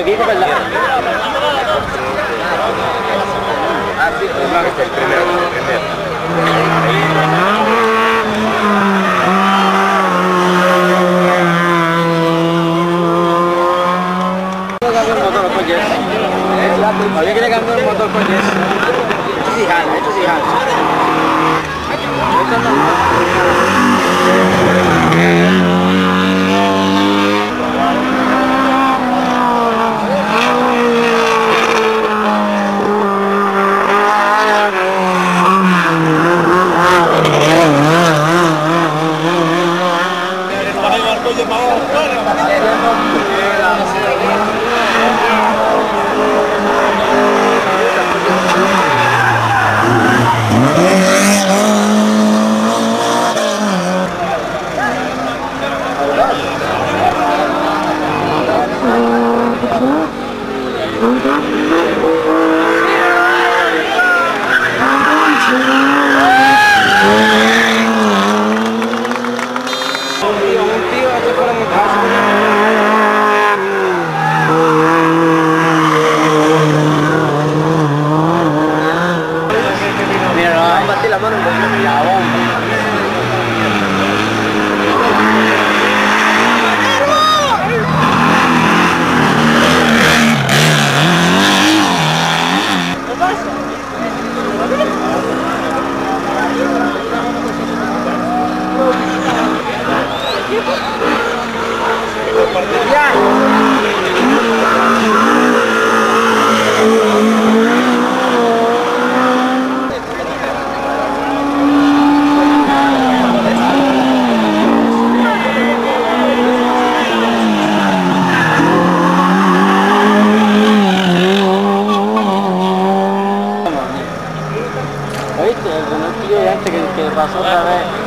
equipo, ¿verdad? El primero. Había que le cambió el motor pues, con Jess. Esto sí jala, esto sí jala. Esto no.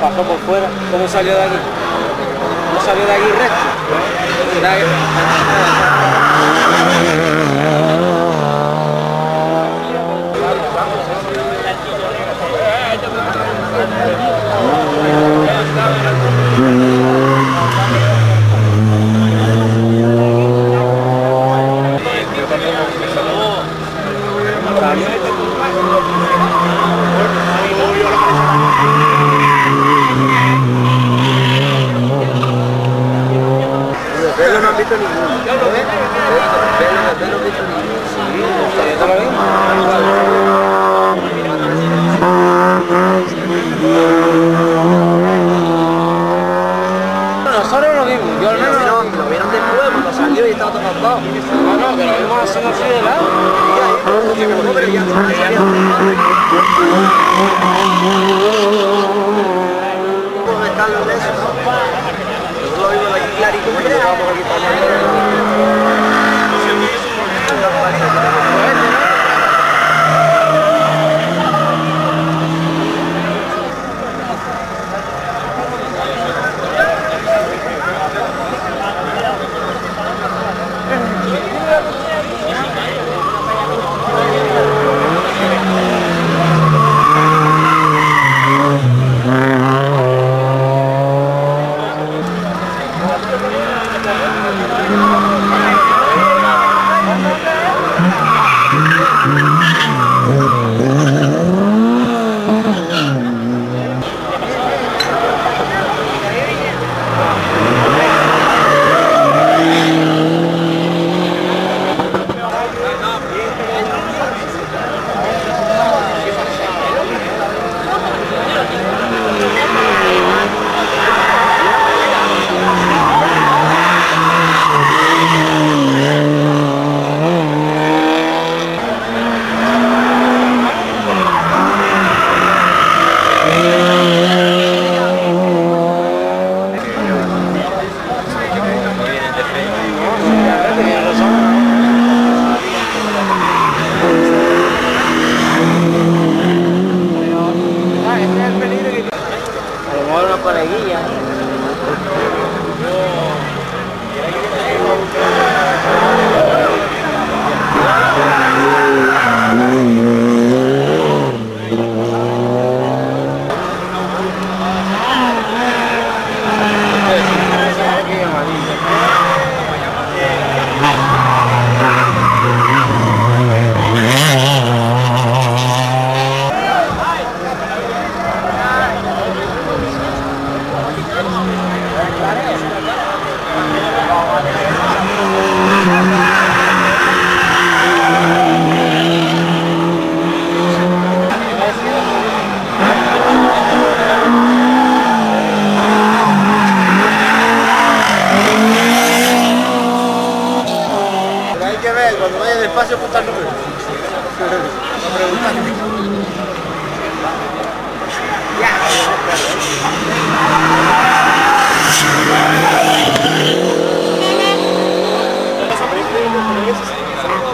Pasó por fuera. ¿Cómo salió de aquí? ¿Cómo salió de aquí recto? ¿Será que- Velo no han visto ninguno. Velo, velo no han visto ninguno. Sí, ¿está bien? Nosotros lo vimos, yo al menos lo vimos. Lo vieron después cuando salió y estaba todo tapado. No, no, que lo vimos así, así de lado. No, pero ya no salía. ¿Cómo están los de esos? Nosotros lo vimos clarito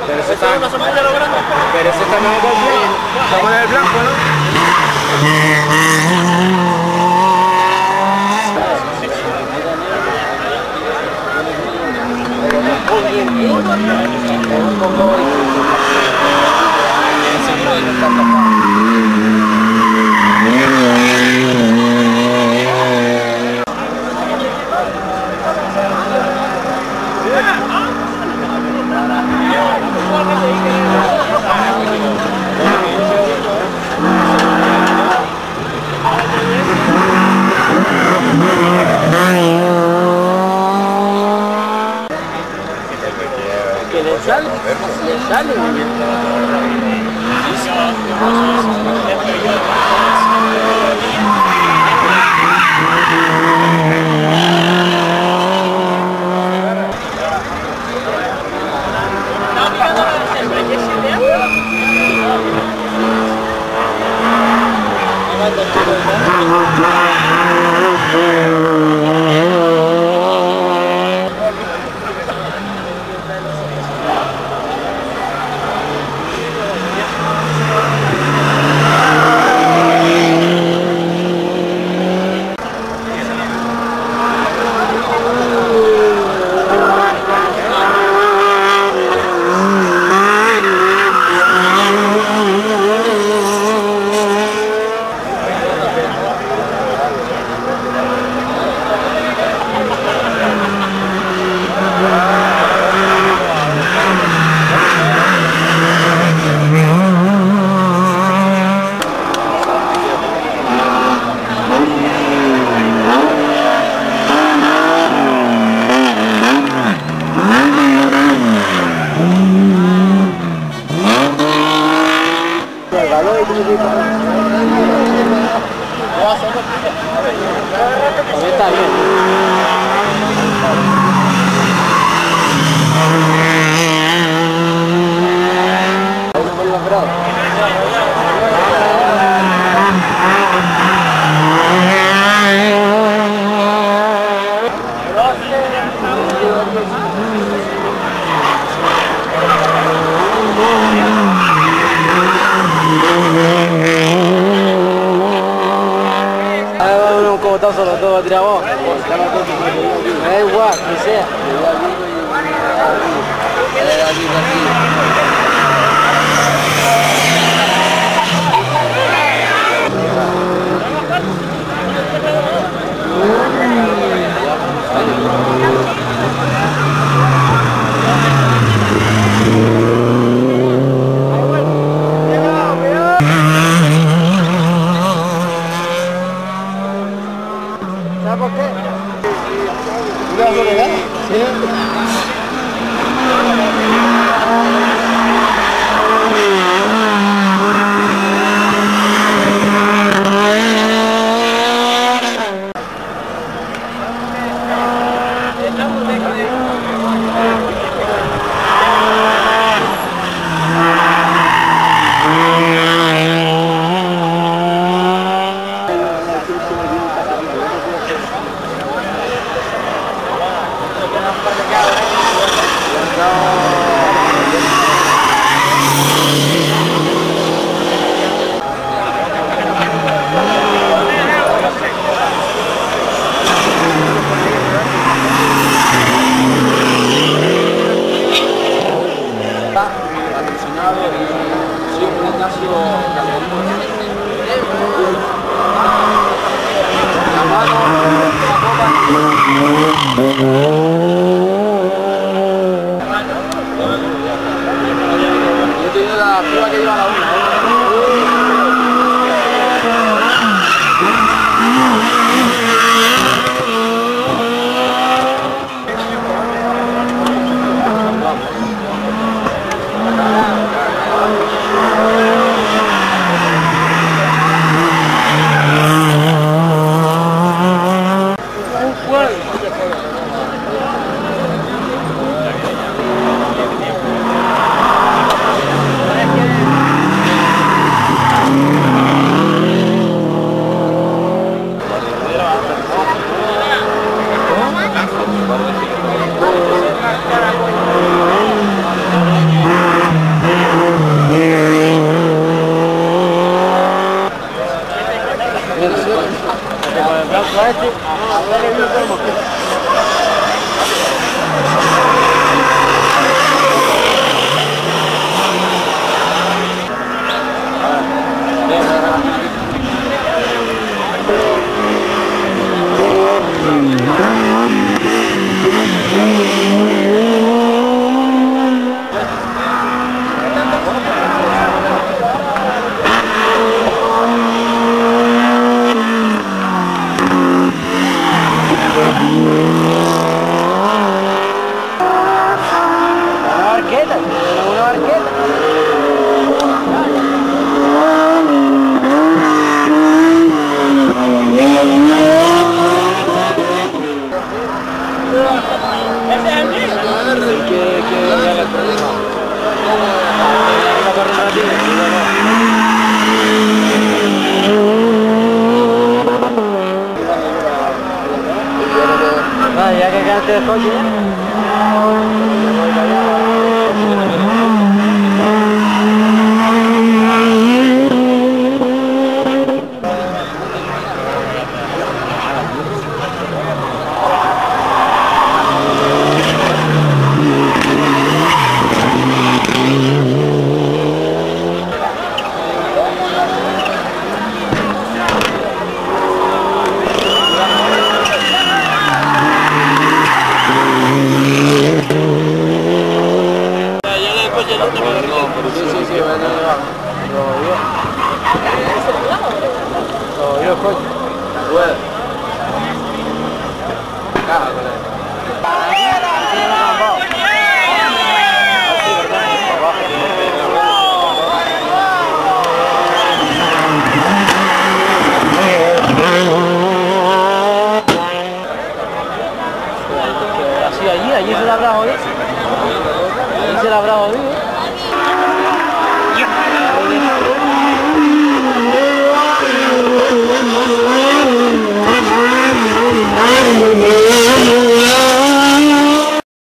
Pero eso está... Pero eso está más Estamos en el blanco, ¿no? Que le sale, le sale. você. Ignacio Calderón. Ah, ya que quedaste de